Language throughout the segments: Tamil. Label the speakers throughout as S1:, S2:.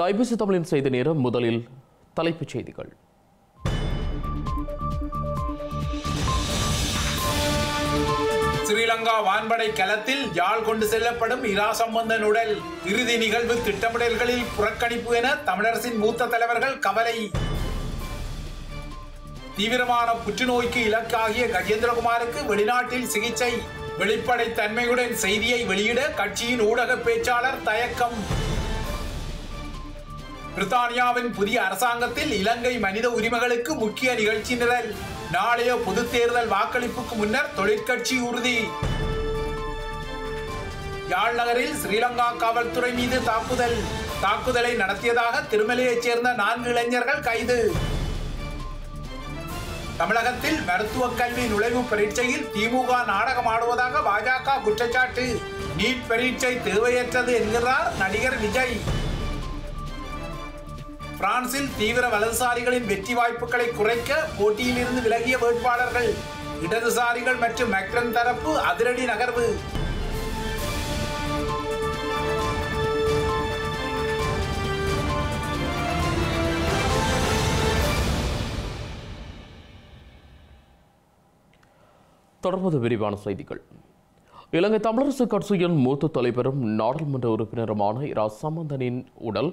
S1: இது ஐபிசி தமிழின் செய்தி நேரம் முதலில் தலைப்புச் செய்திகள்.
S2: ஸ்ரீலங்கா வான்படை களத்தில் யாழ் கொண்டு செல்லப்படும் இரா சம்பந்தன் உடல் இறுதி நிகழ்வு திட்டமிடல்களில் புறக்கணிப்பு என தமிழரசின் மூத்த தலைவர்கள் கவலை. தீவிரமான புற்றுநோய்க்கு இலக்காகிய கஜேந்திரகுமாருக்கு வெளிநாட்டில் சிகிச்சை. வெளிப்படை தன்மையுடன் செய்தியை வெளியிட கட்சியின் ஊடக பேச்சாளர் தயக்கம். பிரித்தானியாவின் புதிய அரசாங்கத்தில் இலங்கை மனித உரிமைகளுக்கு முக்கிய நிகழ்ச்சி நிரல் நாளைய பொது தேர்தல் வாக்களிப்புக்கு முன்னர் தொழிற்கட்சி உறுதி. யாழ் நகரில் ஸ்ரீலங்கா காவல்துறை மீது தாக்குதல். தாக்குதலை நடத்தியதாக திருமலையைச் சேர்ந்த நான்கு இளைஞர்கள் கைது. தமிழகத்தில் மருத்துவ கல்வி நுழைவு பரீட்சையில் திமுக நாடகம் ஆடுவதாக பாஜக குற்றச்சாட்டு. நீட் பரீட்சை தேவையற்றது என்கிறார் நடிகர் விஜய். பிரான்சில் தீவிர வலதுசாரிகளின் வெற்றி வாய்ப்புகளை குறைக்க போட்டியிலிருந்து விலகிய வேட்பாளர்கள் இடதுசாரிகள் மற்றும் மெக்ரன் தரப்பு அதிரடி நகர்வு.
S1: தொடர்பது விரிவான செய்திகள். இலங்கை தமிழரசு கட்சியின் மூத்த தலைவரும் நாடாளுமன்ற உறுப்பினருமான இரா சம்பந்தனின் உடல்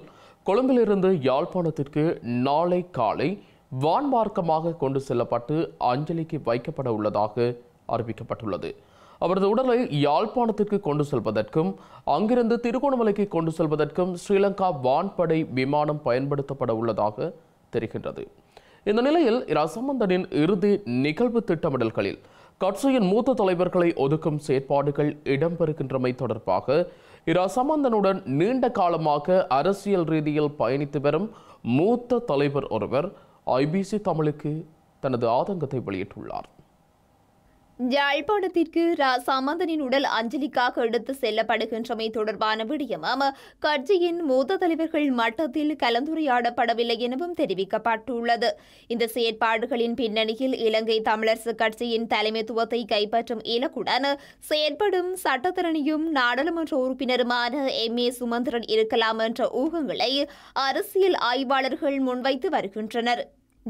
S1: கொழும்பிலிருந்து யாழ்ப்பாணத்திற்கு நாளை காலை வான்மார்க்கமாக கொண்டு செல்லப்பட்டு அஞ்சலிக்கு வைக்கப்பட உள்ளதாக அறிவிக்கப்பட்டுள்ளது. அவரது உடலை யாழ்ப்பாணத்திற்கு கொண்டு செல்வதற்கும் அங்கிருந்து திருகோணமலைக்கு கொண்டு செல்வதற்கும் ஸ்ரீலங்கா வான்படை விமானம் பயன்படுத்தப்பட உள்ளதாக தெரிகின்றது. இந்த நிலையில் இரா சம்பந்தனின் இறுதி நிகழ்வு திட்டமிடல்களில் கட்சியின் மூத்த தலைவர்களை ஒதுக்கும் செயற்பாடுகள் இடம்பெறுகின்றமை தொடர்பாக இரா சம்பந்தனுடன் நீண்ட காலமாக அரசியல் ரீதியில் பயணித்து வரும் மூத்த தலைவர் ஒருவர் ஐபிசி தமிழுக்கு தனது ஆதங்கத்தை வெளியிட்டுள்ளார்.
S3: யாழ்ப்பாணத்திற்கு ரா சாமந்தனின் உடல் அஞ்சலிக்காக எடுத்து செல்லப்படுகின்றமை தொடர்பான விடயமும். கட்சியின் மூத்த தலைவர்கள் மட்டத்தில் கலந்துரையாடப்படவில்லை எனவும் தெரிவிக்கப்பட்டுள்ளது. இந்த செயற்பாடுகளின் பின்னணியில் இலங்கை தமிழரசு கட்சியின் தலைமைத்துவத்தை கைப்பற்றும் இலக்குடன் செயற்படும் சட்டத்தரணியும் நாடாளுமன்ற உறுப்பினருமான எம் ஏ சுமந்திரன் இருக்கலாம் என்ற ஊகங்களை அரசியல் ஆய்வாளர்கள் முன்வைத்து வருகின்றனர்.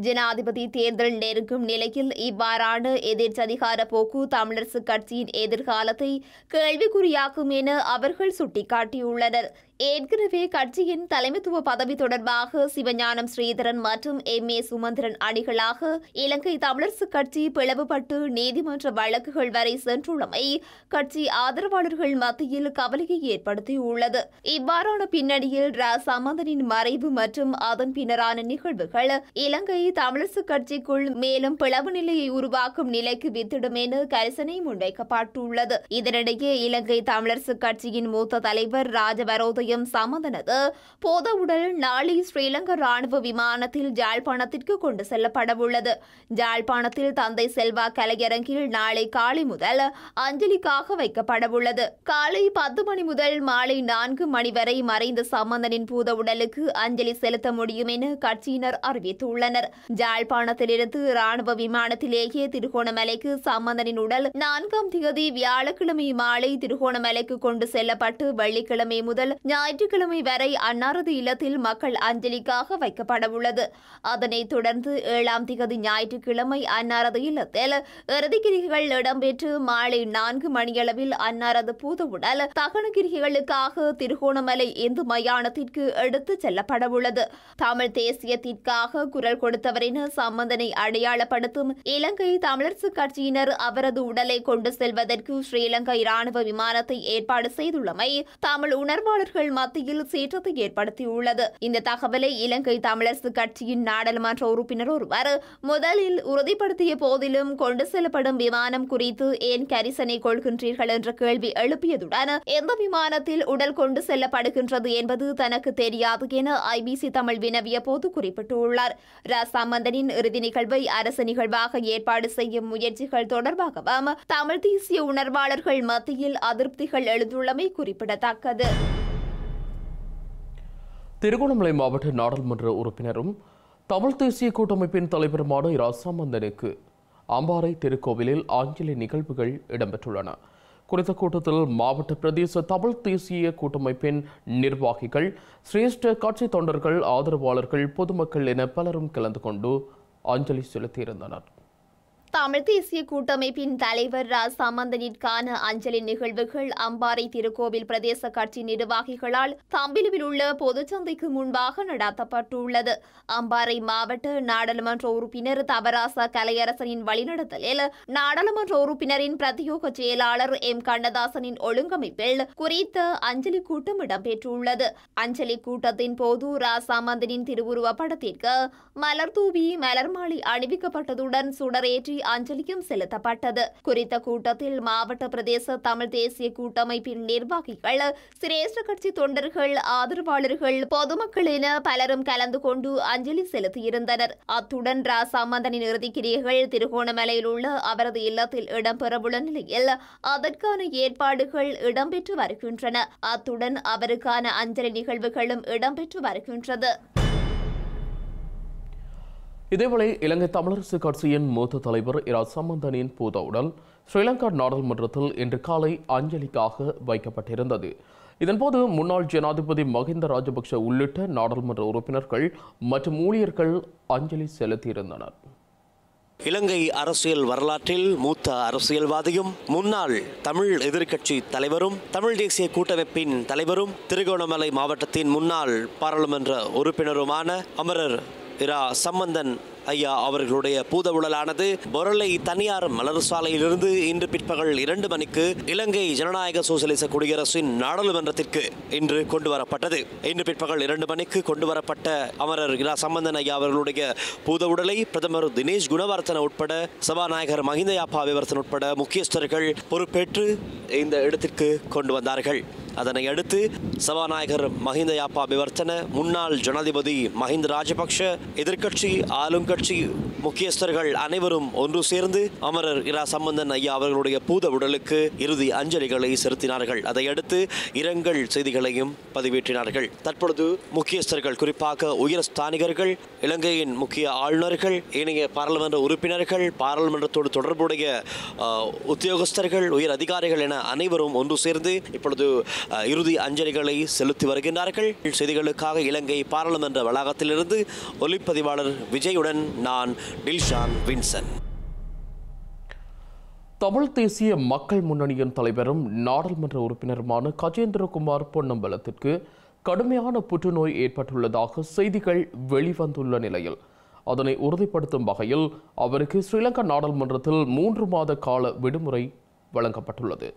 S3: ஜனாதிபதி தேர்தல் நெருங்கும் நிலையில் இவ்வாறான எதிர்ச்சதிகார போக்கு தமிழரசு கட்சியின் எதிர்காலத்தை கேள்விக்குறியாக்கும் என அவர்கள் சுட்டிக்காட்டியுள்ளனர். ஏற்கனவே கட்சியின் தலைமைத்துவ பதவி தொடர்பாக சிவஞானம் ஸ்ரீதரன் மற்றும் எம் ஏ சுமந்திரன் அணிகளாக இலங்கை தமிழரசு கட்சி பிளவுபட்டு நீதிமன்ற வழக்குகள் வரை சென்றுள்ளமை கட்சி ஆதரவாளர்கள் மத்தியில் கவலையை ஏற்படுத்தியுள்ளது. இவ்வாறான பின்னணியில் ரா. சமந்தனின் மறைவு மற்றும் அதன் பின்னரான நிகழ்வுகள் இலங்கை தமிழரசு கட்சிக்குள் மேலும் பிளவு நிலையை உருவாக்கும் நிலைக்கு வித்திடும் என கரிசனை முன்வைக்கப்பட்டுள்ளது. இதனிடையே இலங்கை தமிழரசு கட்சியின் மூத்த தலைவர் ராஜவரோதயம் சமந்தனது. போத உடல் நாளை ஸ்ரீலங்கா ராணுவ விமானத்தில் ஜாழ்ப்பாணத்திற்கு கொண்டு செல்லப்படவுள்ளது. ஜாழ்ப்பாணத்தில் தந்தை செல்வா கலையரங்கில் நாளை காலை முதல் அஞ்சலிக்காக வைக்கப்படவுள்ளது. காலை பத்து மணி முதல் மாலை நான்கு மணி வரை மறைந்த சம்பந்தனின் பூத உடலுக்கு அஞ்சலி செலுத்த முடியும் என கட்சியினர் அறிவித்துள்ளனர். ஜாழ்ப்பாணத்திலிருந்து ராணுவ விமானத்திலேயே திருகோணமலைக்கு சம்பந்தனின் உடல் நான்காம் தேதி வியாழக்கிழமை மாலை திருகோணமலைக்கு கொண்டு செல்லப்பட்டு வெள்ளிக்கிழமை முதல் ஞாயிற்றுக்கிழமை வரை அன்னாரது இல்லத்தில் மக்கள் அஞ்சலிக்காக வைக்கப்படவுள்ளது. அதனைத் தொடர்ந்து ஏழாம் திகதி ஞாயிற்றுக்கிழமை அன்னாரது இல்லத்தில் இறுதிக்கிரிகைகள் இடம்பெற்று மாலை நான்கு மணியளவில் அன்னாரது பூத உடல் தகனகிரிகைகளுக்காக திருகோணமலை இந்து மயானத்திற்கு எடுத்துச் செல்லப்படவுள்ளது. தமிழ் தேசியத்திற்காக குரல் கொடுத்தவரின் சம்பந்தனை அடையாளப்படுத்தும் இலங்கை தமிழரசு கட்சியினர் அவரது உடலை கொண்டு செல்வதற்கு ஸ்ரீலங்கா இராணுவ விமானத்தை ஏற்பாடு செய்துள்ளமை தமிழ் உணர்வாளர்கள் தமிழர்கள் மத்தியில் சீற்றத்தை ஏற்படுத்தியுள்ளது. இந்த தகவலை இலங்கை தமிழரசு கட்சியின் நாடாளுமன்ற உறுப்பினர் ஒருவர் முதலில் உறுதிப்படுத்திய போதிலும் கொண்டு செல்லப்படும் விமானம் குறித்து ஏன் கரிசனை கொள்கின்றீர்கள் என்ற கேள்வி எழுப்பியதுடன் எந்த விமானத்தில் உடல் கொண்டு செல்லப்படுகின்றது என்பது தனக்கு தெரியாது என ஐபிசி தமிழ் வினவிய போது குறிப்பிட்டுள்ளார். ரா. சம்பந்தனின் இறுதி நிகழ்வை அரசு நிகழ்வாக ஏற்பாடு செய்யும் முயற்சிகள் தொடர்பாகவும் தமிழ் தேசிய உணர்வாளர்கள் மத்தியில் அதிருப்திகள் எழுந்துள்ளமை குறிப்பிடத்தக்கது.
S1: திருகோணமலை மாவட்ட நாடாளுமன்ற உறுப்பினரும் தமிழ் தேசிய கூட்டமைப்பின் தலைவருமான இரா அம்பாறை திருக்கோவிலில் ஆஞ்சலி நிகழ்வுகள் இடம்பெற்றுள்ளன. குறித்த கூட்டத்தில் மாவட்ட பிரதேச தமிழ் தேசிய கூட்டமைப்பின் நிர்வாகிகள் சிரேஷ்ட கட்சி தொண்டர்கள் ஆதரவாளர்கள் பொதுமக்கள் என பலரும் கலந்து கொண்டு அஞ்சலி செலுத்தியிருந்தனர்.
S3: தமிழ் தேசிய கூட்டமைப்பின் தலைவர் ரா. சம்பந்தனிற்கான அஞ்சலி நிகழ்வுகள் அம்பாறை திருக்கோவில் பிரதேச கட்சி நிர்வாகிகளால் தம்பிலுவில் உள்ள பொதுச்சந்தைக்கு முன்பாக நடத்தப்பட்டுள்ளது. அம்பாறை மாவட்ட நாடாளுமன்ற உறுப்பினர் தவராசா கலையரசனின் வழிநடத்தலில் நாடாளுமன்ற உறுப்பினரின் பிரத்யோக செயலாளர் எம். கண்ணதாசனின் ஒழுங்கமைப்பில் குறித்த அஞ்சலி கூட்டம் இடம்பெற்றுள்ளது. அஞ்சலி கூட்டத்தின் போது ரா. சம்பந்தனின் திருவுருவ படத்திற்கு மலர் தூவி மலர் மாலை அணிவிக்கப்பட்டதுடன் சுடரேற்றி அஞ்சலியும் செலுத்தப்பட்டது. குறித்த கூட்டத்தில் மாவட்ட பிரதேச தமிழ் தேசிய கூட்டமைப்பின் நிர்வாகிகள் சிரேஷ்ட கட்சி தொண்டர்கள் ஆதரவாளர்கள் பொதுமக்கள் என பலரும் கலந்து கொண்டு அஞ்சலி செலுத்தியிருந்தனர். அத்துடன் ரா சம்பந்தனின் இறுதிக்கிரியைகள் திருகோணமலையில் உள்ள அவரது இல்லத்தில் இடம்பெறவுள்ள நிலையில் அதற்கான ஏற்பாடுகள் இடம்பெற்று வருகின்றன. அத்துடன் அவருக்கான அஞ்சலி நிகழ்வுகளும் இடம்பெற்று வருகின்றது.
S1: இதேவேளை இலங்கை தமிழரசு கட்சியின் மூத்த தலைவர் இரா சம்பந்தனின் பூத உடல் ஸ்ரீலங்கா நாடாளுமன்றத்தில் இன்று காலை அஞ்சலிக்காக வைக்கப்பட்டிருந்தது. இதன்போது முன்னாள் ஜனாதிபதி மஹிந்த ராஜபக்ஷ உள்ளிட்ட நாடாளுமன்ற உறுப்பினர்கள் மற்றும் ஊழியர்கள் அஞ்சலி செலுத்தியிருந்தனர்.
S4: இலங்கை அரசியல் வரலாற்றில் மூத்த அரசியல்வாதியும் முன்னாள் தமிழ் எதிர்க்கட்சி தலைவரும் தமிழ் தேசிய கூட்டமைப்பின் தலைவரும் திருகோணமலை மாவட்டத்தின் முன்னாள் பாராளுமன்ற உறுப்பினருமான அமரர் இரா சம்பந்தன் ஐயா அவர்களுடைய பூத உடலானது பொருளை தனியார் மலர் சாலையிலிருந்து இன்று பிற்பகல் இரண்டு மணிக்கு இலங்கை ஜனநாயக சோசியலிச குடியரசின் நாடாளுமன்றத்திற்கு இன்று கொண்டு வரப்பட்டது. இன்று பிற்பகல் இரண்டு மணிக்கு கொண்டு வரப்பட்ட அமரர் இரா சம்பந்தன் ஐயா அவர்களுடைய பூத உடலை பிரதமர் தினேஷ் குணவர்த்தன உட்பட சபாநாயகர் மஹிந்த யாப்பா விவர்த்தன் உட்பட முக்கியஸ்தர்கள் பொறுப்பேற்று இந்த இடத்திற்கு கொண்டு வந்தார்கள். அதனை அடுத்து சபாநாயகர் மஹிந்த யாப்பா விவர்த்தன முன்னாள் ஜனாதிபதி மஹிந்த ராஜபக்ஷ எதிர்க்கட்சி ஆளும் கட்சி முக்கியஸ்தர்கள் அனைவரும் ஒன்று சேர்ந்து அமரர் இரா சம்பந்தன் ஐயா அவர்களுடைய பூத உடலுக்கு இறுதி அஞ்சலிகளை செலுத்தினார்கள். அதையடுத்து இரங்கல் செய்திகளையும் பதிவேற்றினார்கள். தற்பொழுது முக்கியஸ்தர்கள் குறிப்பாக உயர் ஸ்தானிகர்கள் இலங்கையின் முக்கிய ஆளுநர்கள் ஏனைய பாராளுமன்ற உறுப்பினர்கள் பாராளுமன்றத்தோடு தொடர்புடைய உத்தியோகஸ்தர்கள் உயர் அதிகாரிகள் என அனைவரும் ஒன்று சேர்ந்து இப்பொழுது இறுதி அஞ்சலிகளை செலுத்தி வருகின்றார்கள். செய்திகளுக்காக இலங்கை பாராளுமன்ற வளாகத்திலிருந்து ஒலிப்பதிவாளர் விஜயுடன் நான் டில்ஷான் வின்சன்.
S1: தமிழ் தேசிய மக்கள் முன்னணியின் தலைவரும் நாடாளுமன்ற உறுப்பினருமான கஜேந்திரகுமார் பொன்னம்பலத்திற்கு கடுமையான புற்றுநோய் ஏற்பட்டுள்ளதாக செய்திகள் வெளிவந்துள்ள நிலையில் அதனை உறுதிப்படுத்தும் வகையில் அவருக்கு ஸ்ரீலங்கா நாடாளுமன்றத்தில் மூன்று மாத கால விடுமுறை வழங்கப்பட்டுள்ளது.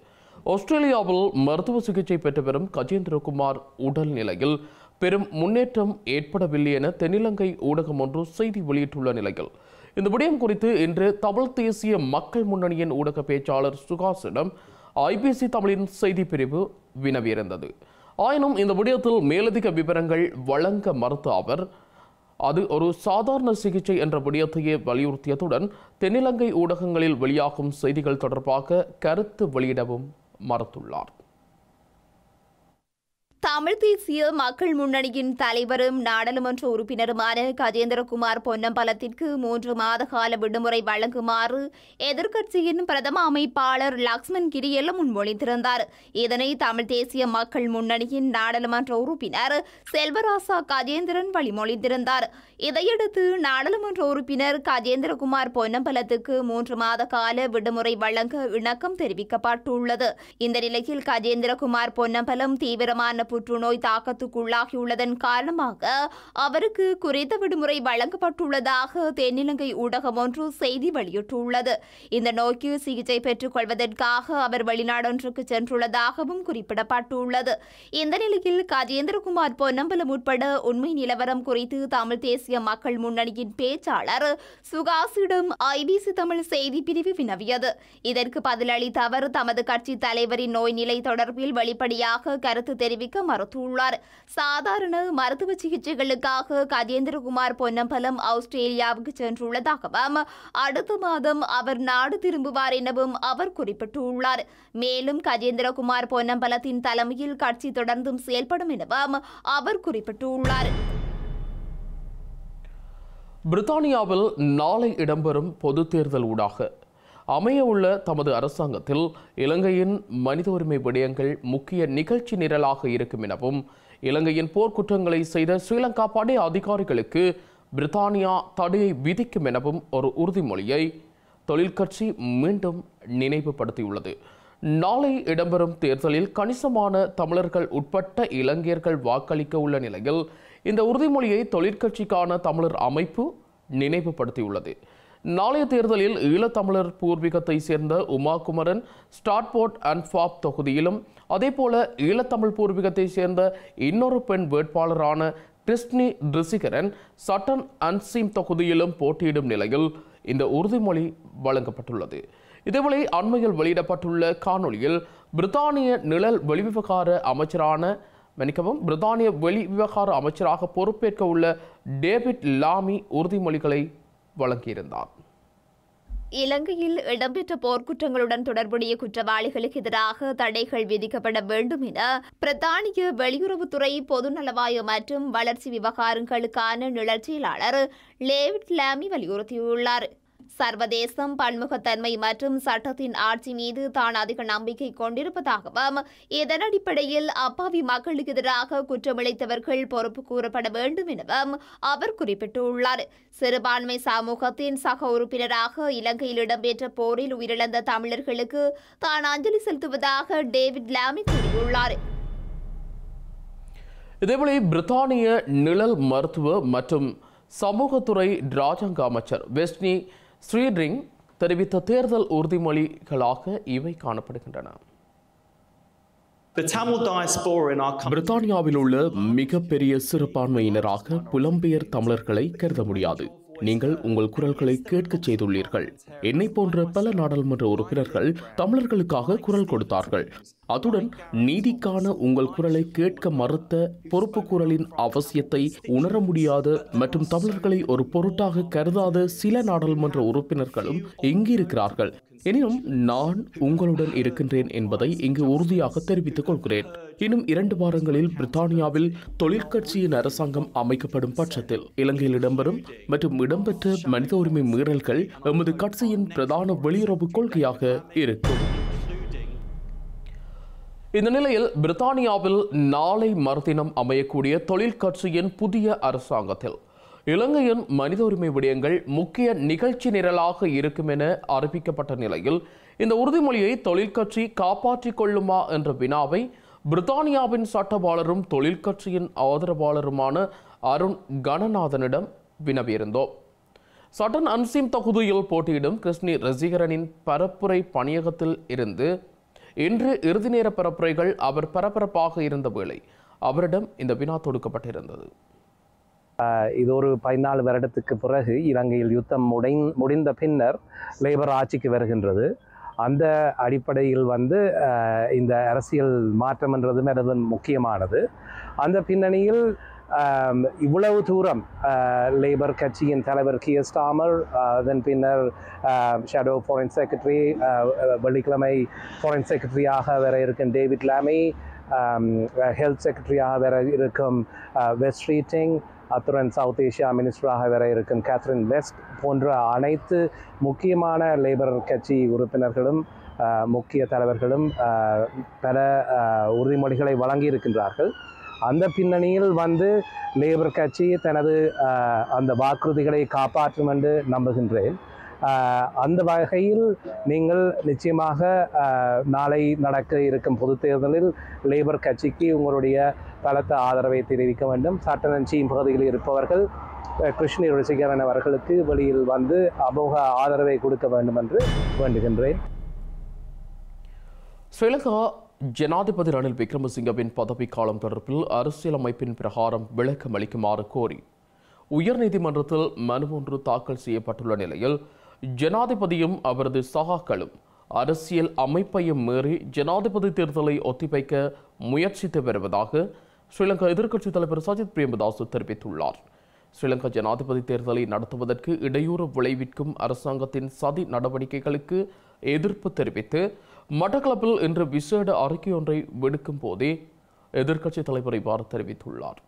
S1: ஆஸ்திரேலியாவில் மருத்துவ சிகிச்சை பெற்று வரும் கஜேந்திரகுமார் உடல் நிலையில் பெரும் முன்னேற்றம் ஏற்படவில்லை என தென்னிலங்கை ஊடகம் ஒன்று செய்தி வெளியிட்டுள்ள நிலையில். இந்த விடயம் குறித்து இன்று தமிழ் தேசிய மக்கள் முன்னணியின் ஊடக பேச்சாளர் சுகாசிடம் ஐபிசி தமிழின் செய்தி பிரிவு வினவியிருந்தது. ஆயினும் இந்த விடயத்தில் மேலதிக விவரங்கள் வழங்க மறுத்த அவர் அது ஒரு சாதாரண சிகிச்சை என்ற விடயத்தையே வலியுறுத்தியதுடன் தென்னிலங்கை ஊடகங்களில் வெளியாகும் செய்திகள் தொடர்பாக கருத்து வெளியிடவும் மறுத்துள்ளார்
S3: தமிழ் தேசிய மக்கள் முன்னணியின் தலைவரும் நாடாளுமன்ற உறுப்பினருமான கஜேந்திரகுமார் பொன்னம்பலத்திற்கு மூன்று மாத கால விடுமுறை வழங்குமாறு எதிர்க்கட்சியின் பிரதம அமைப்பாளர் லக்ஷ்மண் கிரியல்ல முன்மொழிந்திருந்தார். இதனை தமிழ் தேசிய மக்கள் முன்னணியின் நாடாளுமன்ற உறுப்பினர் செல்வராசா கஜேந்திரன் வழிமொழிந்திருந்தார். இதையடுத்து நாடாளுமன்ற உறுப்பினர் கஜேந்திரகுமார் பொன்னம்பலத்துக்கு மூன்று மாத கால விடுமுறை வழங்க இணக்கம் தெரிவிக்கப்பட்டுள்ளது. இந்த நிலையில் கஜேந்திரகுமார் பொன்னம்பலம் தீவிரமான புற்றுநோய் தாக்கத்துக்குள்ளாகியுள்ளதன் காரணமாக அவருக்கு குறித்த விடுமுறை வழங்கப்பட்டுள்ளதாக தென்னிலங்கை ஊடகம் ஒன்று செய்தி வெளியிட்டுள்ளது. இந்த நோய்க்கு சிகிச்சை பெற்றுக் கொள்வதற்காக அவர் வெளிநாடொன்றுக்கு சென்றுள்ளதாகவும் குறிப்பிடப்பட்டுள்ளது. இந்த நிலையில் கஜேந்திரகுமார் பொன்னம்பலம் உட்பட உண்மை நிலவரம் குறித்து தமிழ் தேசிய மக்கள் முன்னணியின் பேச்சாளர் சுகாசிடம் ஐபிசி தமிழ் செய்தி பிரிவு வினவியது. இதற்கு பதிலளித்த அவர் தமது கட்சி தலைவரின் நோய் நிலை தொடர்பில் வெளிப்படையாக கருத்து தெரிவிக்க மறுத்துள்ளார் சாதாரண மருத்துவ சிகிச்சைகளுக்காக கஜேந்திரகுமார் பொன்னம்பலம் ஆஸ்திரேலியாவுக்கு சென்றுள்ளதாகவும் அடுத்த மாதம் அவர் நாடு திரும்புவார் எனவும் அவர் குறிப்பிட்டுள்ளார். மேலும் கஜேந்திரகுமார் பொன்னம்பலத்தின் தலைமையில் கட்சி தொடர்ந்தும் செயல்படும் எனவும் அவர் குறிப்பிட்டுள்ளார்.
S1: பிரித்தானியாவில் நாளை இடம்பெறும் பொது தேர்தல் ஊடாக அமைய உள்ள தமது அரசாங்கத்தில் இலங்கையின் மனித உரிமை விடயங்கள் முக்கிய நிகழ்ச்சி நிரலாக இருக்கும் எனவும் இலங்கையின் போர்க்குற்றங்களை செய்த ஸ்ரீலங்கா படை அதிகாரிகளுக்கு பிரித்தானியா தடையை விதிக்கும் எனவும் ஒரு உறுதிமொழியை தொழிற்கட்சி மீண்டும் நினைவுபடுத்தியுள்ளது. நாளை இடம்பெறும் தேர்தலில் கணிசமான தமிழர்கள் உட்பட்ட இலங்கையர்கள் வாக்களிக்க உள்ள நிலையில் இந்த உறுதிமொழியை தொழிற்கட்சிக்கான தமிழர் அமைப்பு நினைவுபடுத்தியுள்ளது. நாளைய தேர்தலில் ஈழத்தமிழர் பூர்வீகத்தை சேர்ந்த Uma Kumaran Stratford and Bow தொகுதியிலும் அதேபோல ஈழத்தமிழ் பூர்வீகத்தை சேர்ந்த இன்னொரு பெண் வேட்பாளரான கிறிஸ்னி ரிசிகரன் சட்டன் அன்சீம் தொகுதியிலும் போட்டியிடும் நிலையில் இந்த உறுதிமொழி வழங்கப்பட்டுள்ளது. இதேவேளை அண்மையில் வெளியிடப்பட்டுள்ள காணொளியில் பிரித்தானிய நிழல் வெளிவிவகார அமைச்சரான மன்னிக்கவும் பிரித்தானிய வெளிவிவகார அமைச்சராக பொறுப்பேற்க உள்ள டேவிட் லாமி உறுதிமொழிகளை வழங்கியிருந்தார்
S3: இலங்கையில் இடம்பெற்ற போர்க்குற்றங்களுடன் தொடர்புடைய குற்றவாளிகளுக்கு எதிராக தடைகள் விதிக்கப்பட வேண்டும் என பிரித்தானிய வெளியுறவுத்துறை பொதுநலவாய மற்றும் வளர்ச்சி விவகாரங்களுக்கான நிழற்சியலாளர் லேவிட் லாமி வலியுறுத்தியுள்ளார். சர்வதேசம் பன்முகத்தன்மை மற்றும் சட்டத்தின் ஆட்சி மீது தான் அதிக நம்பிக்கை கொண்டிருப்பதாகவும் இதன் அடிப்படையில் அப்பாவி மக்களுக்கு எதிராக குற்றமிழைத்தவர்கள் பொறுப்பு கூறப்பட வேண்டும் எனவும் அவர் குறிப்பிட்டுள்ளார். சிறுபான்மை சமூகத்தின் சக உறுப்பினராக இலங்கையில் இடம்பெற்ற போரில் உயிரிழந்த தமிழர்களுக்கு தான் அஞ்சலி செலுத்துவதாக டேவிட் லாமி கூறியுள்ளார்.
S1: இதேபோல பிரித்தானிய நிழல் மருத்துவ மற்றும் சமூகத்துறை ராஜாங்க அமைச்சர் வெஸ்னி ஸ்ரீட்ரிங் தெரிவித்த தேர்தல் உறுதிமொழிகளாக இவை காணப்படுகின்றன.
S5: The Tamil diaspora in our country
S1: பிரித்தானியாவில் உள்ள மிகப்பெரிய சிறுபான்மையினராக புலம்பெயர் தமிழர்களை கருத முடியாது. நீங்கள் உங்கள் குரல்களை கேட்கச் செய்துள்ளீர்கள். என்னை போன்ற பல நாடாளுமன்ற உறுப்பினர்கள் தமிழர்களுக்காக குரல் கொடுத்தார்கள். அத்துடன் நீதிக்கான உங்கள் குரலை கேட்க மறுத்த பொறுப்பு குரலின் அவசியத்தை உணர முடியாத மற்றும் தமிழர்களை ஒரு பொருட்டாக கருதாத சில நாடாளுமன்ற உறுப்பினர்களும் இங்கிருக்கிறார்கள். எனினும் நான் உங்களுடன் இருக்கின்றேன் என்பதை இங்கு உறுதியாக தெரிவித்துக் கொள்கிறேன். இன்னும் இரண்டு வாரங்களில் பிரித்தானியாவில் தொழிற்கட்சியின் அரசாங்கம் அமைக்கப்படும் பட்சத்தில் இலங்கையில் இடம்பெறும் மற்றும் இடம்பெற்ற மனித உரிமை மீறல்கள் எமது கட்சியின் பிரதான வெளியுறவு கொள்கையாக இருக்கும். இந்த நிலையில் பிரித்தானியாவில் நாளை மறுதினம் அமையக்கூடிய தொழிற்கட்சியின் புதிய அரசாங்கத்தில் இலங்கையின் மனித உரிமை விடயங்கள் முக்கிய நிகழ்ச்சி நிரலாக இருக்கும் என அறிவிக்கப்பட்ட நிலையில் இந்த உறுதிமொழியை தொழிற்கட்சி காப்பாற்றிக் கொள்ளுமா என்ற வினாவை பிரித்தானியாவின் சட்டவாளரும் தொழிற்கட்சியின் ஆதரவாளருமான அருண் கணநாதனிடம் வினவியிருந்தோம். சட்டன் அன்சீம் தொகுதியில் போட்டியிடும் கிருஷ்ணி ரசிகரனின் பரப்புரை பணியகத்தில் இருந்து இன்று இறுதி நேர பரப்புரைகள் அவர் பரபரப்பாக இருந்த வேளை அவரிடம் இந்த வினா தொடுக்கப்பட்டிருந்தது.
S6: இது ஒரு பதினாலு வருடத்துக்கு பிறகு இலங்கையில் யுத்தம் முடை முடிந்த பின்னர் லேபர் ஆட்சிக்கு வருகின்றது. அந்த அடிப்படையில் வந்து இந்த அரசியல் மாற்றம் என்றது மிக முக்கியமானது. அந்த பின்னணியில் இவ்வளவு தூரம் லேபர் கட்சியின் தலைவர் கியர் ஸ்டாமர் அதன் பின்னர் ஷேடோ ஃபாரின் செக்ரட்டரி வெள்ளிக்கிழமை ஃபாரின் செக்ரட்டரியாக வர இருக்கும் டேவிட் லாமி ஹெல்த் செக்ரட்டரியாக வர இருக்கும் வெஸ்ட் ரீட்டிங் அத்துடன் சவுத் ஏஷியா மினிஸ்டராக வர இருக்கும் கேத்ரின் வெஸ்ட் போன்ற அனைத்து முக்கியமான லேபர் கட்சி உறுப்பினர்களும் முக்கிய தலைவர்களும் பல உறுதிமொழிகளை வழங்கியிருக்கின்றார்கள். அந்த பின்னணியில் வந்து லேபர் கட்சி தனது அந்த வாக்குறுதிகளை காப்பாற்றும் என்று நம்புகின்றேன். அந்த வகையில் நீங்கள் நிச்சயமாக நாளை நடக்க இருக்கும் பொதுத் தேர்தலில் லேபர் கட்சிக்கு உங்களுடைய பலத்த ஆதரவை தெரிவிக்க வேண்டும். சட்டநன்சியின் பகுதியில் இருப்பவர்கள் அஹ், கிருஷ்ணி ருசிகரன் அவர்களுக்கு வெளியில் வந்து அமோக ஆதரவை கொடுக்க வேண்டும் என்று வேண்டுகின்றேன்.
S1: ஸ்ரீலங்கா ஜனாதிபதி ரணில் விக்ரமசிங்கவின் பதவிக்காலம் தொடர்பில் அரசியலமைப்பின் பிரகாரம் விளக்கம் அளிக்குமாறு கோரி உயர்நீதிமன்றத்தில் மனு ஒன்று தாக்கல் செய்யப்பட்டுள்ள நிலையில் ஜனாதிபதியும் அவரது சகாக்களும் அரசியல் அமைப்பையும் மீறி ஜனாதிபதி தேர்தலை ஒத்திவைக்க முயற்சித்து வருவதாக ஸ்ரீலங்கா எதிர்க்கட்சித் தலைவர் சஜித் பிரேமதாஸ் தெரிவித்துள்ளார். ஸ்ரீலங்கா ஜனாதிபதி தேர்தலை நடத்துவதற்கு இடையூறு விளைவிக்கும் அரசாங்கத்தின் சதி நடவடிக்கைகளுக்கு எதிர்ப்பு தெரிவித்து மட்டக்களப்பில் இன்று விசேட அறிக்கை ஒன்றை விடுக்கும் போதே எதிர்க்கட்சித் தலைவர் இவ்வாறு தெரிவித்துள்ளார்.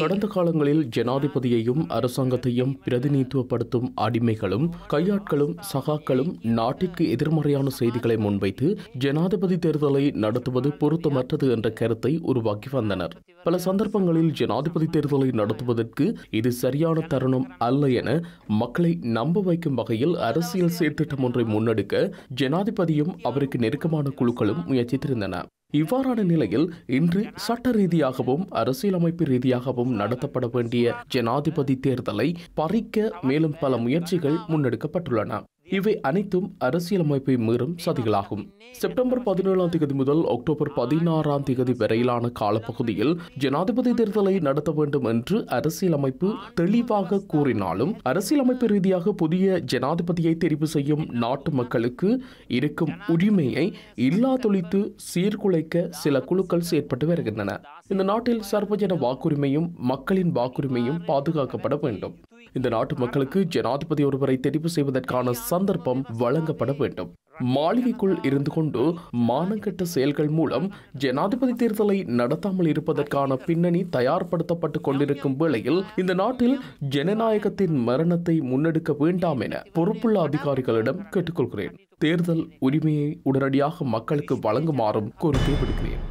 S1: கடந்த காலங்களில் ஜனாதிபதியையும் அரசாங்கத்தையும் பிரதிநிதித்துவப்படுத்தும் அடிமைகளும் கையாட்களும் சகாக்களும் நாட்டிற்கு எதிர்மறையான செய்திகளை முன்வைத்து ஜனாதிபதி தேர்தலை நடத்துவது பொருத்தமற்றது என்ற கருத்தை உருவாக்கி வந்தனர் பல சந்தர்ப்பங்களில் ஜனாதிபதி தேர்தலை நடத்துவதற்கு இது சரியான தருணம் அல்ல என மக்களை நம்ப வைக்கும் வகையில் அரசியல் சீர்திட்டம் ஒன்றை முன்னெடுக்க ஜனாதிபதியும் அவருக்கு நெருக்கமான குழுக்களும் முயற்சித்திருந்தன இவ்வாறான நிலையில் இன்று சட்ட ரீதியாகவும் அரசியலமைப்பு ரீதியாகவும் நடத்தப்பட வேண்டிய ஜனாதிபதி தேர்தலை பறிக்க மேலும் பல முயற்சிகள் முன்னெடுக்கப்பட்டுள்ளன. இவை அனைத்தும் அரசியலமைப்பை மீறும் சதிகளாகும். செப்டம்பர் பதினேழாம் தேதி முதல் அக்டோபர் பதினாறாம் தேதி வரையிலான காலப்பகுதியில் ஜனாதிபதி தேர்தலை நடத்த வேண்டும் என்று அரசியலமைப்பு தெளிவாக கூறினாலும் அரசியலமைப்பு ரீதியாக புதிய ஜனாதிபதியை தெரிவு செய்யும் நாட்டு மக்களுக்கு இருக்கும் உரிமையை இல்லாதொழித்து சீர்குலைக்க சில குழுக்கள் செயற்பட்டு வருகின்றன. இந்த நாட்டில் சர்வஜன வாக்குரிமையும் மக்களின் வாக்குரிமையும் பாதுகாக்கப்பட வேண்டும். இந்த நாட்டு மக்களுக்கு ஜனாதிபதி ஒருவரை தெரிவு செய்வதற்கான சந்தர்ப்பம் வழங்கப்பட வேண்டும். மாளிகைக்குள் இருந்து கொண்டு மானங்கட்ட செயல்கள் மூலம் ஜனாதிபதி தேர்தலை நடத்தாமல் இருப்பதற்கான பின்னணி தயார்படுத்தப்பட்டு கொண்டிருக்கும் வேளையில் இந்த நாட்டில் ஜனநாயகத்தின் மரணத்தை முன்னெடுக்க வேண்டாம் என பொறுப்புள்ள அதிகாரிகளிடம் கேட்டுக்கொள்கிறேன். தேர்தல் உரிமையை உடனடியாக மக்களுக்கு வழங்குமாறும் கோரிக்கை விடுக்கிறேன்.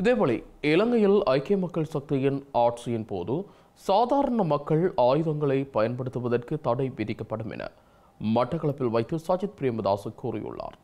S1: இதேபோல இலங்கையில் ஐக்கிய மக்கள் சக்தியின் ஆட்சியின் போது சாதாரண மக்கள் ஆயுதங்களை பயன்படுத்துவதற்கு தடை விதிக்கப்படும் என மட்டக்களப்பில் வைத்து சஜித் பிரேமதாஸ் கூறியுள்ளார்.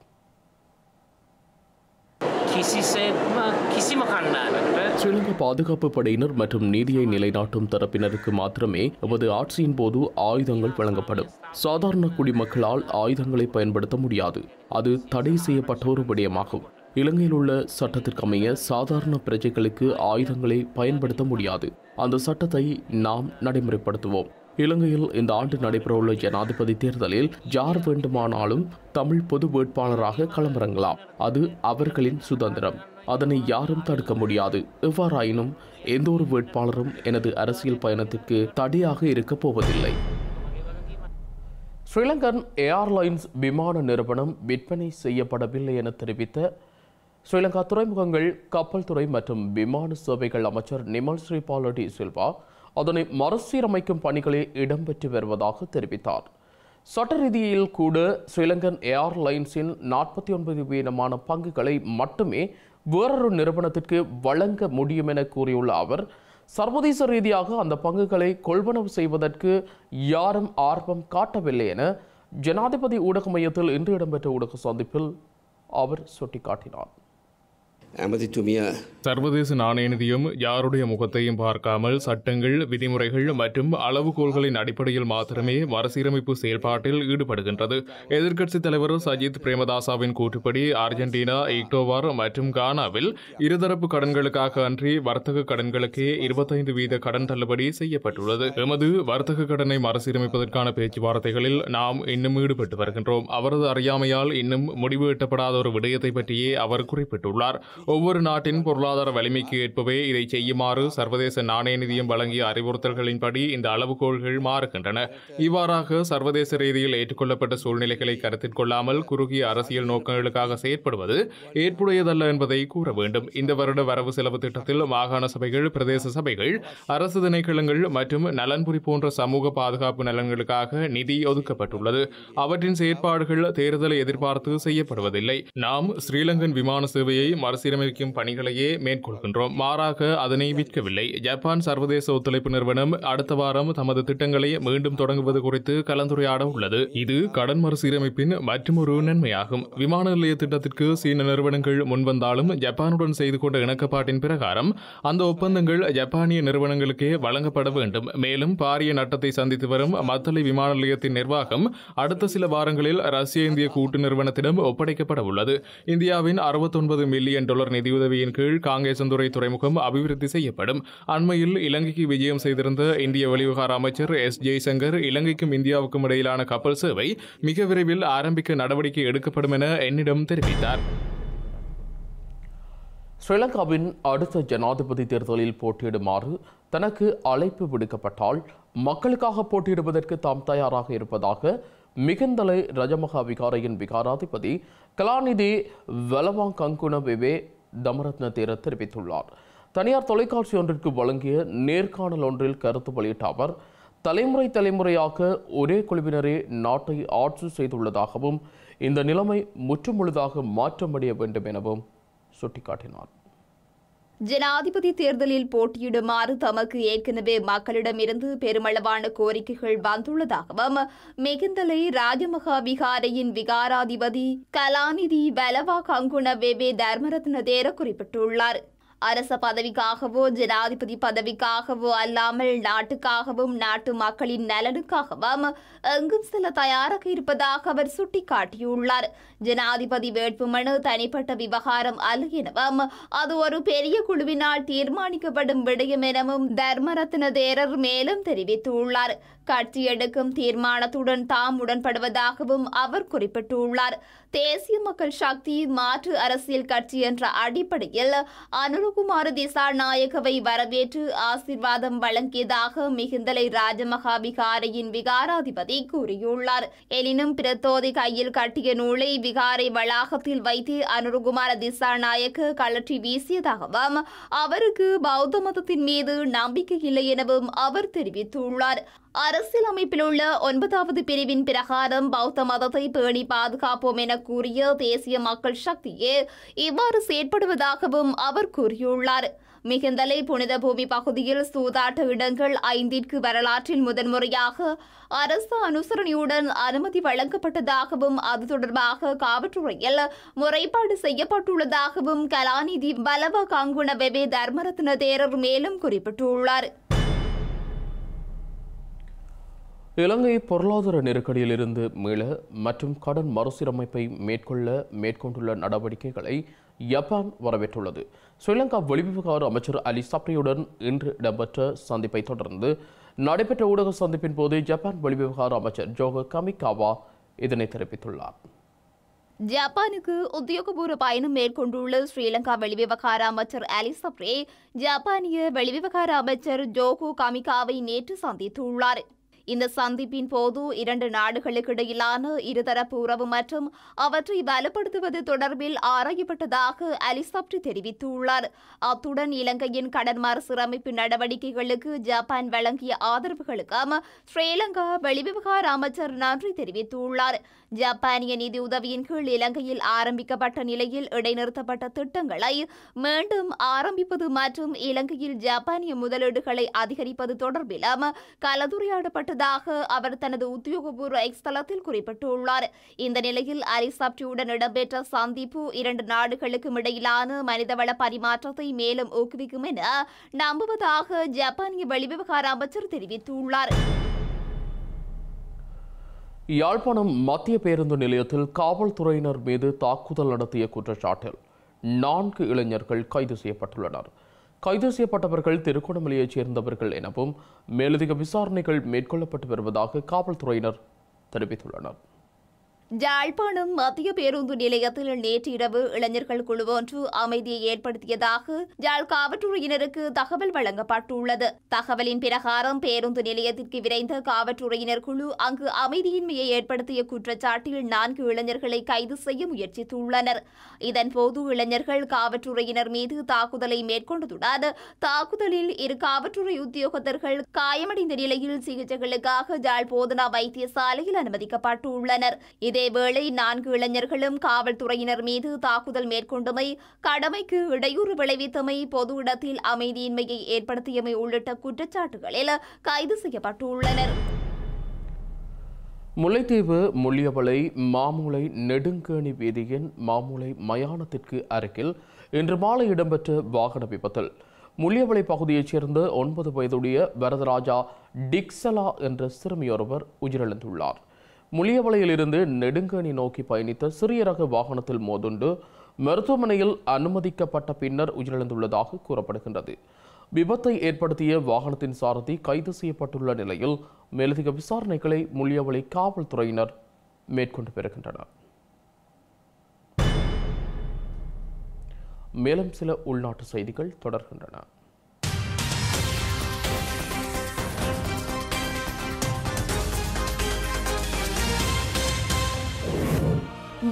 S1: ஸ்ரீலங்கா பாதுகாப்பு படையினர் மற்றும் நீதியை நிலைநாட்டும் தரப்பினருக்கு மாத்திரமே எமது ஆட்சியின் போது ஆயுதங்கள் வழங்கப்படும். சாதாரண குடிமக்களால் ஆயுதங்களை பயன்படுத்த முடியாது. அது தடை செய்யப்பட்ட ஒரு விடயமாகும் இலங்கையில் உள்ள சட்டத்திற்கமைய சாதாரண பிரஜைகளுக்கு ஆயுதங்களை பயன்படுத்த முடியாது. அந்த சட்டத்தை நாம் நடைமுறைப்படுத்துவோம். இலங்கையில் இந்த ஆண்டு நடைபெறவுள்ள ஜனாதிபதி தேர்தலில் யார் வேண்டுமானாலும் தமிழ் பொது வேட்பாளராக களமிறங்கலாம். அது அவர்களின் சுதந்திரம். அதனை யாரும் தடுக்க முடியாது. எவ்வாறாயினும் எந்த ஒரு வேட்பாளரும் எனது அரசியல் பயணத்திற்கு தடையாக இருக்கப் போவதில்லை. ஸ்ரீலங்கன் ஏர்லைன்ஸ் விமான நிறுவனம் விற்பனை செய்யப்படவில்லை என தெரிவித்த ஸ்ரீலங்கா துறைமுகங்கள் கப்பல் துறை மற்றும் விமான சேவைகள் அமைச்சர் நிமல் ஸ்ரீபாலடி சில்வா அதனை மறுசீரமைக்கும் பணிகளில் இடம்பெற்று வருவதாக தெரிவித்தார். சட்ட ரீதியில் கூட ஸ்ரீலங்கன் ஏர்லைன்ஸின் நாற்பத்தி ஒன்பது வீதமான பங்குகளை மட்டுமே வேறொரு நிறுவனத்திற்கு வழங்க முடியும் என கூறியுள்ள அவர் சர்வதேச ரீதியாக அந்த பங்குகளை கொள்வனவு செய்வதற்கு யாரும் ஆர்வம் காட்டவில்லை என ஜனாதிபதி ஊடக மையத்தில் இன்று இடம்பெற்ற ஊடக சந்திப்பில் அவர் சுட்டிக்காட்டினார்.
S7: சர்வதேச நாணய நிதியம் யாருடைய முகத்தையும் பார்க்காமல் சட்டங்கள் விதிமுறைகள் மற்றும் அளவுகோல்களின் அடிப்படையில் மாத்திரமே மறுசீரமைப்பு செயல்பாட்டில் ஈடுபடுகின்றது. எதிர்க்கட்சித் தலைவர் சஜித் பிரேமதாசாவின் கூற்றுப்படி அர்ஜென்டினா ஈக்டோவார் மற்றும் கானாவில் இருதரப்பு கடன்களுக்காக அன்றி வர்த்தக கடன்களுக்கே இருபத்தைந்து வீத கடன் தள்ளுபடி செய்யப்பட்டுள்ளது. எமது வர்த்தக கடனை மறுசீரமைப்பதற்கான பேச்சுவார்த்தைகளில் நாம் இன்னும் ஈடுபட்டு வருகின்றோம். அவரது அறியாமையால் இன்னும் முடிவு எட்டப்படாத ஒரு விடயத்தை பற்றியே அவர் குறிப்பிட்டுள்ளார். ஒவ்வொரு நாட்டின் பொருளாதார வலிமைக்கு ஏற்பவே இதை செய்யுமாறு சர்வதேச நாணய நிதியம் வழங்கிய அறிவுறுத்தல்களின்படி இந்த அளவுகோள்கள் மாறுகின்றன. இவ்வாறாக சர்வதேச ரீதியில் ஏற்றுக்கொள்ளப்பட்ட சூழ்நிலைகளை கருத்தில் கொள்ளாமல் குறுகிய அரசியல் நோக்கங்களுக்காக செயற்படுவது ஏற்புடையதல்ல என்பதை கூற வேண்டும். இந்த வருட வரவு செலவு திட்டத்தில் மாகாண சபைகள் பிரதேச சபைகள் அரசு திணைக்களங்கள் மற்றும் நலன்புரி போன்ற சமூக பாதுகாப்பு நலன்களுக்காக நிதி ஒதுக்கப்பட்டுள்ளது. அவற்றின் செயற்பாடுகள் தேர்தலை எதிர்பார்த்து செய்யப்படுவதில்லை. நாம் ஸ்ரீலங்கன் விமான சேவையை மறுசீரமைக்கும் பணிகளையே மேற்கொள்கின்றோம். மாறாக அதனை விற்கவில்லை. ஜப்பான் சர்வதேச ஒத்துழைப்பு நிறுவனம் அடுத்த வாரம் தமது திட்டங்களை மீண்டும் தொடங்குவது குறித்து கலந்துரையாட உள்ளது. இது கடன் மறுசீரமைப்பின் மற்றொரு நன்மையாகும். விமான நிலைய திட்டத்திற்கு சீன நிறுவனங்கள் முன்வந்தாலும் ஜப்பானுடன் செய்து கொண்ட இணக்கப்பாட்டின் பிரகாரம் அந்த ஒப்பந்தங்கள் ஜப்பானிய நிறுவனங்களுக்கே வழங்கப்பட வேண்டும். மேலும் பாரிய நட்டத்தை சந்தித்து வரும் மத்தளை விமான நிலையத்தின் நிர்வாகம் அடுத்த சில வாரங்களில் ரஷ்ய இந்திய கூட்டு நிறுவனத்திடம் ஒப்படைக்கப்பட உள்ளது. இந்தியாவின் அறுபத்தொன்பது மில்லியன் டாலர் நிதியுதவியின் கீழ் காங்கேசந்துறை துறைமுகம் அபிவிருத்தி செய்யப்படும். அண்மையில் இலங்கைக்கு விஜயம் செய்திருந்த இந்திய வெளிவிவகார அமைச்சர் எஸ். ஜெய்சங்கர் இலங்கைக்கும் இந்தியாவுக்கும் இடையிலான கப்பல் சேவை மிக விரைவில் ஆரம்பிக்க நடவடிக்கை எடுக்கப்படும் என என்னிடம் தெரிவித்தார்.
S1: ஸ்ரீலங்காவின் அடுத்த ஜனாதிபதி தேர்தலில் போட்டியிடுமாறு தனக்கு அழைப்பு விடுக்கப்பட்டால் மக்களுக்காக போட்டியிடுவதற்கு தாம் தயாராக இருப்பதாக மிகுந்தலை ரஜமகா விகாரையின் விகாராதிபதி கலாநிதி வலவாங் கங்குண விவே தமரத்ன தேர தெரிவித்துள்ளார். தனியார் தொலைக்காட்சி ஒன்றிற்கு வழங்கிய நேர்காணல் ஒன்றில் கருத்து வெளியிட்ட அவர் தலைமுறை தலைமுறையாக ஒரே குழுவினரே நாட்டை ஆட்சி செய்துள்ளதாகவும் இந்த நிலைமை முற்றுமுழுதாக மாற்றமடைய வேண்டும் எனவும் சுட்டிக்காட்டினார்.
S3: ஜனாதிபதி தேர்தலில் போட்டியிடுமாறு தமக்கு ஏற்கனவே மக்களிடமிருந்து பெருமளவான கோரிக்கைகள் வந்துள்ளதாகவும் மிகுந்தலை ராஜமகா விகாரையின் விகாராதிபதி கலாநிதி பலவா கங்குண வெவே தர்மரத்ன தேர குறிப்பிட்டுள்ளார். அரச பதவிக்காகவோ ஜனாதிபதி பதவிக்காகவோ அல்லாமல் நாட்டுக்காகவும் நாட்டு மக்களின் நலனுக்காகவும் எங்கும் செல்ல தயாராக இருப்பதாக அவர் சுட்டிக்காட்டியுள்ளார். ஜனாதிபதி வேட்புமனு தனிப்பட்ட விவகாரம் அல்ல எனவும் அது ஒரு பெரிய குழுவினால் தீர்மானிக்கப்படும் விடயம் எனவும் தர்மரத்ன தேரர் மேலும் தெரிவித்துள்ளார். கட்சி எடுக்கும் தீர்மானத்துடன் தாம் உடன்படுவதாகவும் அவர் குறிப்பிட்டுள்ளார். தேசிய மக்கள் சக்தி மாற்று அரசியல் கட்சி என்ற அடிப்படையில் அனுரகுமார திசாநாயகவை வரவேற்று ஆசிர்வாதம் வழங்கியதாக மிகுந்தலை ராஜமகா விகாரையின் விகாராதிபதி கூறியுள்ளார். எனினும் பிரத்தோதி கையில் கட்டிய நூலை விகாரை வளாகத்தில் வைத்து அனுரகுமார திசாநாயக்க கழற்றி வீசியதாகவும் அவருக்கு பௌத்த மதத்தின் மீது நம்பிக்கை இல்லை எனவும் அவர் தெரிவித்துள்ளார். அரசியல் உள்ள ஒன்பதாவது பிரிவின் பிரகாரம் பௌத்த மதத்தை பேணி பாதுகாப்போம் என கூறிய தேசிய மக்கள் சக்தியே இவ்வாறு செயற்படுவதாகவும் அவர் கூறியுள்ளார். மிகுந்தலை புனித பூமி பகுதியில் சூதாட்ட இடங்கள் ஐந்திற்கு வரலாற்றில் முதன்முறையாக அரசு அனுசரணையுடன் அனுமதி வழங்கப்பட்டதாகவும் அது தொடர்பாக காவல்துறையில் முறைப்பாடு செய்யப்பட்டுள்ளதாகவும் கலாநிதி பலவ காங்குண வெவே தர்மரத்ன தேரர் மேலும் குறிப்பிட்டுள்ளார்.
S1: இலங்கை பொருளாதார நெருக்கடியில் இருந்து மீள மற்றும் கடன் மறுசீரமைப்பை மேற்கொள்ள மேற்கொண்டுள்ள நடவடிக்கைகளை ஜப்பான் வரவேற்றுள்ளது. ஸ்ரீலங்கா வெளிவிவகார அமைச்சர் அலி சப்ரியுடன் இன்று இடம்பெற்ற சந்திப்பை தொடர்ந்து நடைபெற்ற ஊடக சந்திப்பின் போது ஜப்பான் வெளிவிவகார அமைச்சர் ஜோகோ கமிகாவா இதனை தெரிவித்துள்ளார்.
S3: ஜப்பானுக்கு உத்தியோகபூர்வ பயணம் மேற்கொண்டுள்ள ஸ்ரீலங்கா வெளிவிவகார அமைச்சர் அலிசப்ரே ஜப்பானிய வெளிவிவகார அமைச்சர் ஜோகோ கமிகாவை நேற்று சந்தித்துள்ளார். இந்த சந்திப்பின் போது இரண்டு நாடுகளுக்கு இடையிலான இருதரப்பு உறவு மற்றும் அவற்றை வலுப்படுத்துவது தொடர்பில் ஆராயப்பட்டதாக அலிசாப்டி தெரிவித்துள்ளார். அத்துடன் இலங்கையின் கடன் மறுசீரமைப்பு நடவடிக்கைகளுக்கு ஜப்பான் வழங்கிய ஆதரவுகளுக்கும் ஸ்ரீலங்கா வெளிவிவகார அமைச்சர் நன்றி தெரிவித்துள்ளார். ஜப்பானிய நிதி உதவியின் கீழ் இலங்கையில் ஆரம்பிக்கப்பட்ட நிலையில் இடைநிறுத்தப்பட்ட திட்டங்களை மீண்டும் ஆரம்பிப்பது மற்றும் இலங்கையில் ஜப்பானிய முதலீடுகளை அதிகரிப்பது தொடர்பிலும் கலந்துரையாடப்பட்டது. கலந்துரையாடப்பட்டதாக அவர் தனது உத்தியோகபூர்வ எக்ஸ் தளத்தில் குறிப்பிட்டுள்ளார். இந்த நிலையில் அரிசாப்டியுடன் இடம்பெற்ற சந்திப்பு இரண்டு நாடுகளுக்கும் இடையிலான மனிதவள பரிமாற்றத்தை மேலும் ஊக்குவிக்கும் என நம்புவதாக ஜப்பானிய வெளிவிவகார அமைச்சர் தெரிவித்துள்ளார்.
S1: யாழ்ப்பாணம் மத்திய பேருந்து நிலையத்தில் காவல்துறையினர் மீது தாக்குதல் நடத்திய குற்றச்சாட்டில் நான்கு இளைஞர்கள் கைது செய்யப்பட்டுள்ளனர். கைது செய்யப்பட்டவர்கள் திருகோணமலையைச் சேர்ந்தவர்கள் எனவும் மேலதிக விசாரணைகள் மேற்கொள்ளப்பட்டு வருவதாக காவல்துறையினர் தெரிவித்துள்ளனர்.
S3: யாழ்ப்பாணம் மத்திய பேருந்து நிலையத்தில் நேற்று இரவு இளைஞர்கள் குழு ஒன்று அமைதியை ஏற்படுத்தியதாக யாழ் காவல்துறையினருக்கு தகவல் வழங்கப்பட்டுள்ளது. தகவலின் பிரகாரம் பேருந்து நிலையத்திற்கு விரைந்த காவல்துறையினர் குழு அங்கு அமைதியின்மையை ஏற்படுத்திய குற்றச்சாட்டில் நான்கு இளைஞர்களை கைது செய்ய முயற்சித்துள்ளனர். இதன்போது இளைஞர்கள் காவல்துறையினர் மீது தாக்குதலை மேற்கொண்டதுடன் தாக்குதலில் இரு காவல்துறை உத்தியோகத்தர்கள் காயமடைந்த நிலையில் சிகிச்சைகளுக்காக யாழ் போதனா வைத்தியசாலையில் அனுமதிக்கப்பட்டுள்ளனர். இதேவேளை நான்கு இளைஞர்களும் காவல்துறையினர் மீது தாக்குதல் மேற்கொண்டமை கடமைக்கு இடையூறு விளைவித்தமை பொது இடத்தில் அமைதியின்மையை ஏற்படுத்தியமை உள்ளிட்ட குற்றச்சாட்டுகளில் கைது செய்யப்பட்டுள்ளனர்.
S1: முல்லைத்தீவு முள்ளியவளை மாமூலை நெடுங்கேணி வீதியின் மாமூலை மயானத்திற்கு அருகில் இன்று மாலை இடம்பெற்ற வாகன விபத்தில் முள்ளியவளை பகுதியைச் சேர்ந்த ஒன்பது வயதுடைய வரதராஜா டிக்சலா என்ற சிறுமியொருவர் உயிரிழந்துள்ளார். முள்ளியவளையிலிருந்து நெடுங்கணி நோக்கி பயணித்த சிறிய ரக வாகனத்தில் மோதுண்டு மருத்துவமனையில் அனுமதிக்கப்பட்ட பின்னர் உயிரிழந்துள்ளதாக கூறப்படுகின்றது. விபத்தை ஏற்படுத்திய வாகனத்தின் சாரதி கைது செய்யப்பட்டுள்ள நிலையில் மேலதிக விசாரணைகளை முள்ளியவளை காவல்துறையினர் மேற்கொண்டு வருகின்றனர். மேலும் சில உள்நாட்டு செய்திகள் தொடர்கின்றன.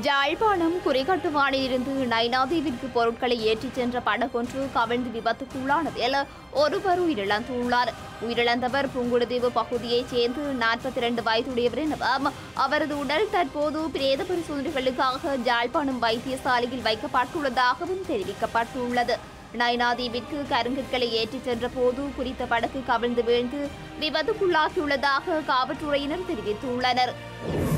S3: ஜாழ்ப்பாணம் குறிகட்டுவானிலிருந்து நைனாதீவிற்கு பொருட்களை ஏற்றிச் சென்ற படகொன்று கவிழ்ந்து விபத்துக்குள்ளானதில் ஒருவர் உயிரிழந்துள்ளார். உயிரிழந்தவர் புங்குடுதீவு பகுதியைச் சேர்ந்து நாற்பத்தி இரண்டு வயதுடையவர் எனவும் அவரது உடல் தற்போது பிரேத பரிசோதனைகளுக்காக ஜாழ்ப்பாணம் வைத்தியசாலையில் வைக்கப்பட்டுள்ளதாகவும் தெரிவிக்கப்பட்டுள்ளது. நைனாதீவிற்கு கருங்கற்களை ஏற்றிச் சென்ற போது குறித்த படகு கவிழ்ந்து வீழ்ந்து விபத்துக்குள்ளாகியுள்ளதாக காவல்துறையினர் தெரிவித்துள்ளனர்.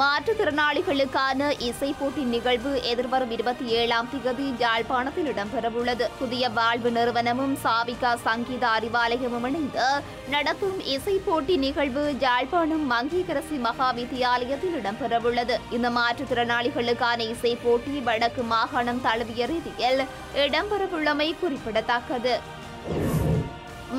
S3: மாற்றுத்திறனாளிகளுக்கான இசை போட்டி நிகழ்வு எதிர்வரும் இருபத்தி ஏழாம் திகதி யாழ்ப்பாணத்தில் இடம்பெறவுள்ளது. புதிய வாழ்வு நிறுவனமும் சாவிகா சங்கீத அறிவாலயமும் இணைந்து நடத்தும் இசை போட்டி நிகழ்வு யாழ்ப்பாணம் மங்கீகரசி மகா வித்தியாலயத்தில் இடம்பெறவுள்ளது. இந்த மாற்றுத்திறனாளிகளுக்கான இசை போட்டி வடக்கு மாகாணம் தழுவிய ரீதியில் இடம்பெறவுள்ளமை குறிப்பிடத்தக்கது.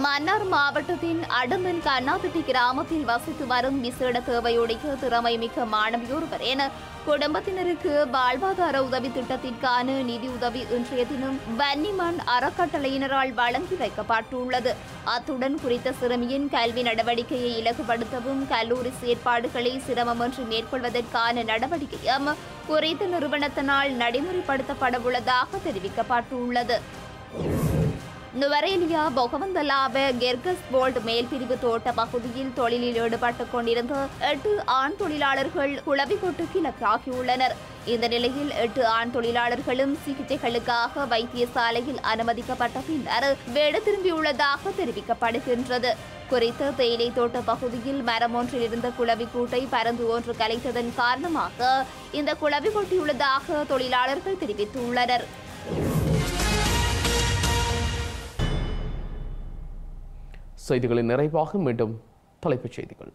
S3: மன்னார் மாவட்டத்தின் அடுமன் கண்ணாதிட்டி கிராமத்தில் வசித்து வரும் விசேட தேவையுடைய திறமை மிக்க மாணவியொருவர் என குடும்பத்தினருக்கு வாழ்வாதார உதவி திட்டத்திற்கான நிதி உதவி இன்றைய தினம் வன்னிமண் அறக்கட்டளையினரால் வழங்கி வைக்கப்பட்டுள்ளது. அத்துடன் குறித்த சிறுமியின் கல்வி நடவடிக்கையை இலகுபடுத்தவும் கல்லூரி செயற்பாடுகளை சிரமமின்றி மேற்கொள்வதற்கான நடவடிக்கையும் குறித்த நிறுவனத்தினால் நடைமுறைப்படுத்தப்படவுள்ளதாக தெரிவிக்கப்பட்டுள்ளது. நுவரேலியா பொகவந்தலாவ கெர்கஸ் போல்ட் மேல்பிரிவு தோட்ட பகுதியில் தொழிலில் ஈடுபட்டுக் கொண்டிருந்த எட்டு ஆண் தொழிலாளர்கள் குளவிக்கொட்டு கிழக்காகியுள்ளனர். இந்த நிலையில் எட்டு ஆண் தொழிலாளர்களும் சிகிச்சைகளுக்காக வைத்தியசாலையில் அனுமதிக்கப்பட்ட பின்னர் வீடு திரும்பியுள்ளதாக தெரிவிக்கப்படுகின்றது. குறித்த தேயிலை தோட்ட பகுதியில் மரம் ஒன்றில் இருந்த குளவி கூட்டை பறந்து ஒன்று கலைத்ததன் காரணமாக இந்த குளவி கொட்டியுள்ளதாக தொழிலாளர்கள் தெரிவித்துள்ளனர்.
S1: செய்திகளின் நிறைவாக மீண்டும் தலைப்புச் செய்திகள்.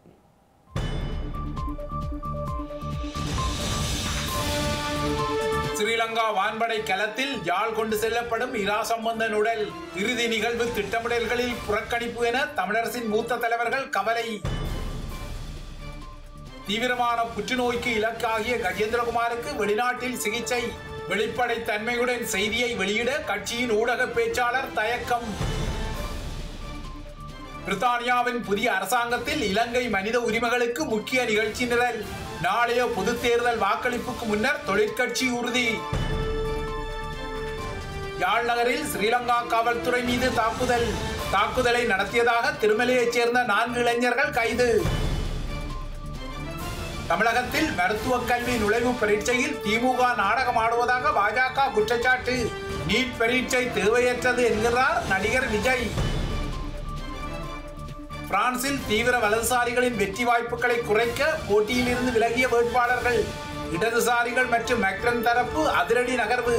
S2: ஸ்ரீலங்கா வான்படை களத்தில் யாழ் கொண்டு செல்லப்படும் இரா சம்பந்தன் உடல் இறுதி நிகழ்வு திட்டமிடல்களில் புறக்கணிப்பு என தமிழரசின் மூத்த தலைவர்கள் கவலை. தீவிரமான புற்றுநோய்க்கு இலக்காகிய கஜேந்திரகுமாருக்கு வெளிநாட்டில் சிகிச்சை. வெளிப்படை தன்மையுடன் செய்தியை வெளியிட கட்சியின் ஊடக பேச்சாளர் தயக்கம். பிரித்தானியாவின் புதிய அரசாங்கத்தில் இலங்கை மனித உரிமைகளுக்கு முக்கிய நிகழ்ச்சி நிரல். நாளைய பொது தேர்தல் வாக்களிப்புக்கு முன்னர் தொழிற்கட்சி உறுதி. யாழ் நகரில் ஸ்ரீலங்கா காவல்துறை மீது தாக்குதல். தாக்குதலை நடத்தியதாக திருமலையைச் சேர்ந்த நான்கு இளைஞர்கள் கைது. தமிழகத்தில் மருத்துவக் கல்வி நுழைவு பரீட்சையில் திமுக நாடகம் ஆடுவதாக பாஜக குற்றச்சாட்டு. நீட் பரீட்சை தேவையற்றது என்கிறார் நடிகர் விஜய். பிரான்சில் தீவிர வலதுசாரிகளின் வெற்றி வாய்ப்புகளை குறைக்க போட்டியிலிருந்து விலகிய வேட்பாளர்கள் இடதுசாரிகள் மற்றும் மெக்ரன் தரப்பு அதிரடி நகர்வு.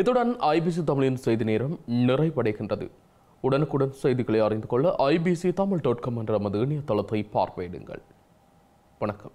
S1: இத்துடன் ஐபிசி தமிழின் செய்தி நேரம் நிறைவடைகின்றது. உடனுக்குடன் செய்திகளை அறிந்து கொள்ள ஐபிசி தமிழ் டாட் காம் என்ற நமது இணையதளத்தை பார்வையிடுங்கள். வணக்கம்.